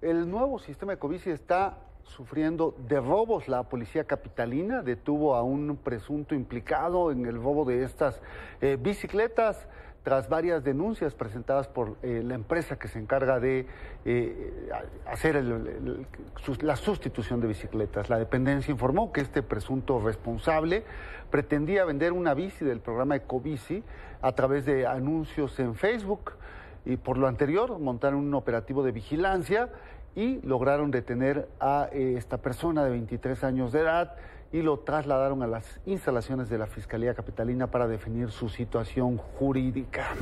el nuevo sistema de está sufriendo de robos. La policía capitalina detuvo a un presunto implicado en el robo de estas eh, bicicletas tras varias denuncias presentadas por eh, la empresa que se encarga de eh, hacer la sustitución de bicicletas. La dependencia informó que este presunto responsable pretendía vender una bici del programa Ecobici a través de anuncios en Facebook y por lo anterior montaron un operativo de vigilancia y lograron detener a eh, esta persona de 23 años de edad y lo trasladaron a las instalaciones de la Fiscalía Capitalina para definir su situación jurídica.